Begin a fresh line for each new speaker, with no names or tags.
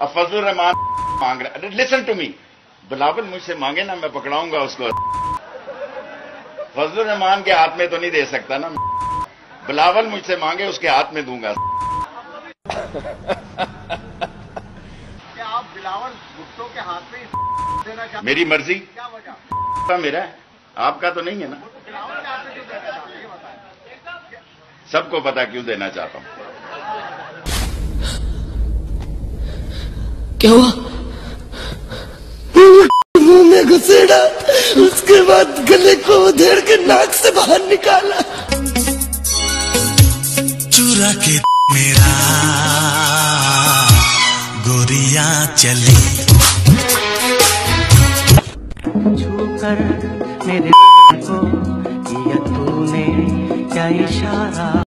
अब फजल रहमान मांग रहा लिसन टू मी बिलावल मुझसे मांगे ना मैं पकड़ाऊँगा उसको। फजल रहमान के हाथ में तो नहीं दे सकता ना। बिलावल मुझसे मांगे उसके हाथ में दूँगा।
क्या आप बिलावल भुट्टो के हाथ में देना चाहते
मेरी मर्ज़ी।
क्या वजह?
मेरा है। आपका तो नहीं है ना। सबको पता क्यों देना चाहता हूँ।
क्या हुआ? मुँह में घुसेड़ा उसके बाद गले को उधेड़ के नाक से बाहर निकाला।
चूरा के मेरा गोरिया चली।
छूकर मेरे को किया तूने क्या इशारा